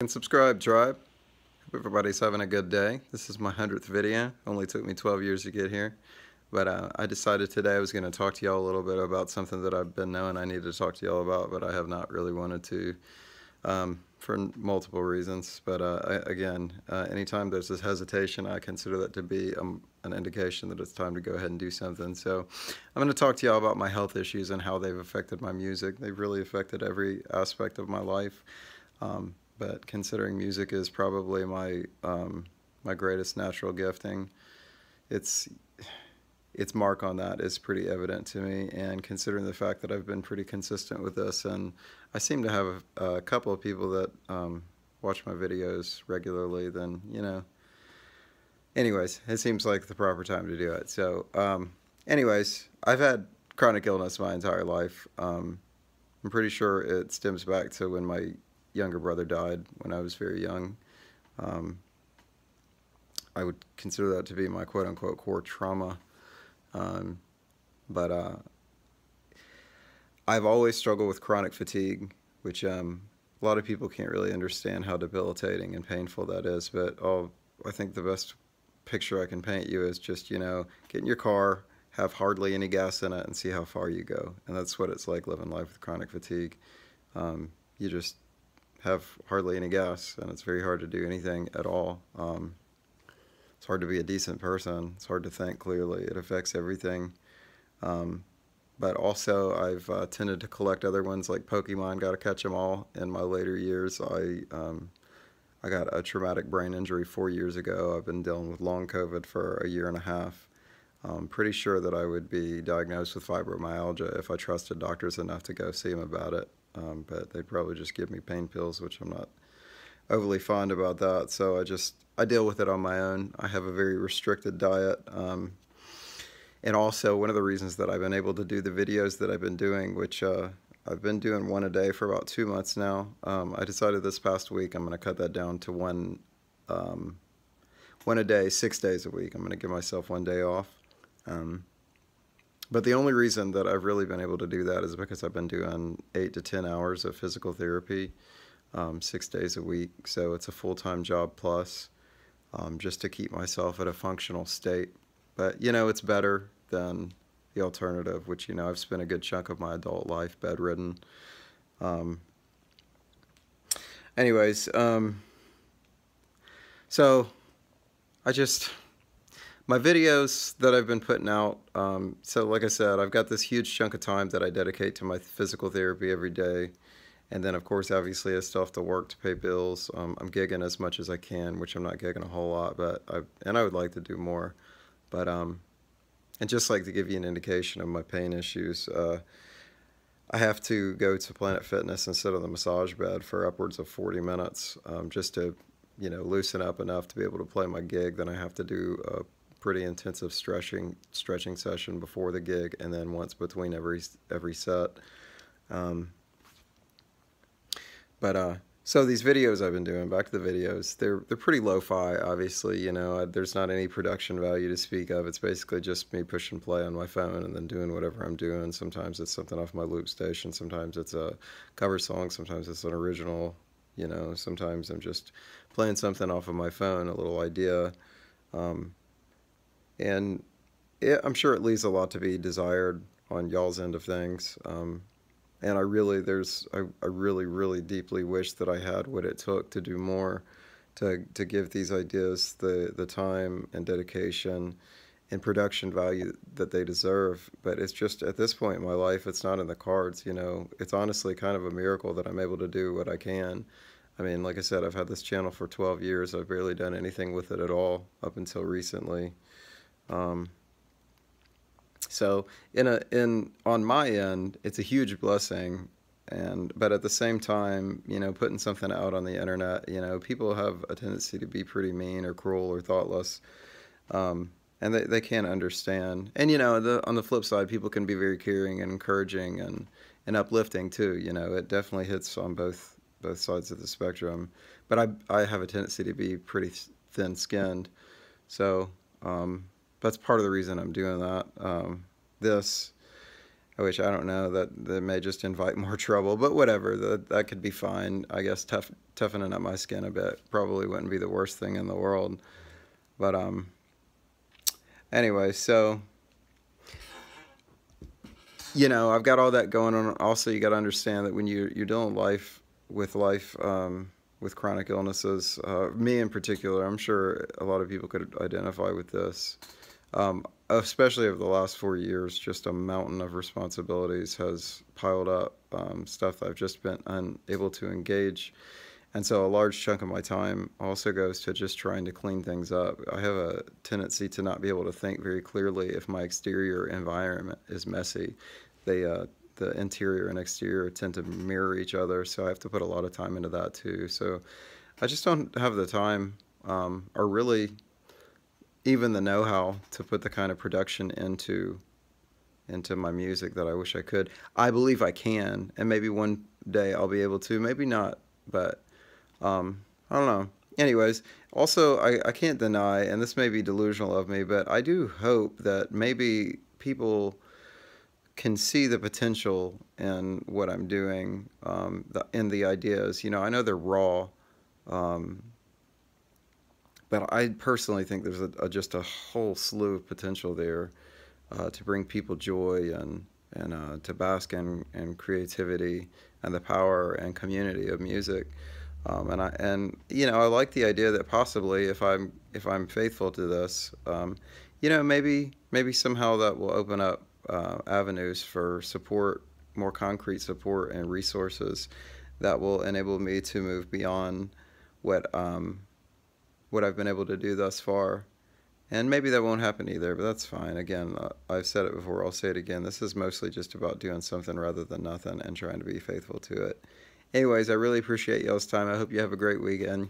and subscribe tribe. Hope everybody's having a good day. This is my 100th video. Only took me 12 years to get here. But uh, I decided today I was going to talk to y'all a little bit about something that I've been knowing I need to talk to y'all about but I have not really wanted to um, for multiple reasons. But uh, I, again uh, anytime there's this hesitation I consider that to be um, an indication that it's time to go ahead and do something. So I'm going to talk to y'all about my health issues and how they've affected my music. They've really affected every aspect of my life. Um, but considering music is probably my um, my greatest natural gifting, it's its mark on that is pretty evident to me. And considering the fact that I've been pretty consistent with this, and I seem to have a, a couple of people that um, watch my videos regularly, then you know. Anyways, it seems like the proper time to do it. So, um, anyways, I've had chronic illness my entire life. Um, I'm pretty sure it stems back to when my younger brother died when I was very young. Um, I would consider that to be my quote unquote core trauma. Um, but uh, I've always struggled with chronic fatigue, which um, a lot of people can't really understand how debilitating and painful that is. But I'll, I think the best picture I can paint you is just, you know, get in your car, have hardly any gas in it, and see how far you go. And that's what it's like living life with chronic fatigue. Um, you just have hardly any gas, and it's very hard to do anything at all. Um, it's hard to be a decent person. It's hard to think clearly. It affects everything. Um, but also, I've uh, tended to collect other ones like Pokemon. Got to catch them all. In my later years, I um, I got a traumatic brain injury four years ago. I've been dealing with long COVID for a year and a half. I'm pretty sure that I would be diagnosed with fibromyalgia if I trusted doctors enough to go see them about it um, but they'd probably just give me pain pills, which I'm not overly fond about that. So I just I deal with it on my own. I have a very restricted diet. Um, and also one of the reasons that I've been able to do the videos that I've been doing, which uh, I've been doing one a day for about two months now. Um, I decided this past week I'm going to cut that down to one, um, one a day, six days a week. I'm going to give myself one day off. But the only reason that I've really been able to do that is because I've been doing eight to 10 hours of physical therapy um, six days a week. So it's a full time job plus um, just to keep myself at a functional state. But, you know, it's better than the alternative, which, you know, I've spent a good chunk of my adult life bedridden. Um, anyways, um, so I just my videos that I've been putting out, um, so like I said, I've got this huge chunk of time that I dedicate to my physical therapy every day. And then, of course, obviously, I still have to work to pay bills. Um, I'm gigging as much as I can, which I'm not gigging a whole lot, but I, and I would like to do more. But, um, and just like to give you an indication of my pain issues, uh, I have to go to Planet Fitness sit on the massage bed for upwards of 40 minutes um, just to, you know, loosen up enough to be able to play my gig. Then I have to do a pretty intensive stretching stretching session before the gig, and then once between every every set. Um, but uh, so these videos I've been doing, back to the videos, they're they're pretty lo-fi. Obviously, you know, there's not any production value to speak of. It's basically just me pushing play on my phone and then doing whatever I'm doing. Sometimes it's something off my loop station. Sometimes it's a cover song. Sometimes it's an original. You know, sometimes I'm just playing something off of my phone, a little idea. Um, and it, I'm sure it leaves a lot to be desired on y'all's end of things. Um, and I really, there's, I, I really, really deeply wish that I had what it took to do more, to to give these ideas the the time and dedication and production value that they deserve. But it's just at this point in my life, it's not in the cards. You know, it's honestly kind of a miracle that I'm able to do what I can. I mean, like I said, I've had this channel for 12 years. I've barely done anything with it at all up until recently. Um, so in a in on my end, it's a huge blessing, and but at the same time, you know, putting something out on the internet, you know, people have a tendency to be pretty mean or cruel or thoughtless. Um, and they, they can't understand. And you know, the, on the flip side, people can be very caring and encouraging and, and uplifting too. You know, it definitely hits on both both sides of the spectrum. But I I have a tendency to be pretty thin skinned, so um, that's part of the reason I'm doing that. Um, this, which I don't know that that may just invite more trouble, but whatever. That that could be fine. I guess tough toughening up my skin a bit probably wouldn't be the worst thing in the world. But um. Anyway, so you know, I've got all that going on. Also, you got to understand that when you you're dealing life with life um, with chronic illnesses, uh, me in particular, I'm sure a lot of people could identify with this. Um, especially over the last four years, just a mountain of responsibilities has piled up. Um, stuff I've just been unable to engage. And so a large chunk of my time also goes to just trying to clean things up. I have a tendency to not be able to think very clearly if my exterior environment is messy. They, uh, the interior and exterior tend to mirror each other, so I have to put a lot of time into that too. So I just don't have the time um, or really even the know-how to put the kind of production into into my music that I wish I could. I believe I can, and maybe one day I'll be able to. Maybe not, but um, I don't know. Anyways, also I, I can't deny, and this may be delusional of me, but I do hope that maybe people can see the potential in what I'm doing, um, the, in the ideas. You know, I know they're raw, um, but I personally think there's a, a, just a whole slew of potential there uh, to bring people joy and and uh, to bask in, in creativity and the power and community of music. Um, and I and you know I like the idea that possibly if I'm if I'm faithful to this, um, you know maybe maybe somehow that will open up uh, avenues for support, more concrete support and resources that will enable me to move beyond what um, what I've been able to do thus far. And maybe that won't happen either, but that's fine. Again, uh, I've said it before, I'll say it again. This is mostly just about doing something rather than nothing and trying to be faithful to it. Anyways, I really appreciate y'all's time. I hope you have a great weekend.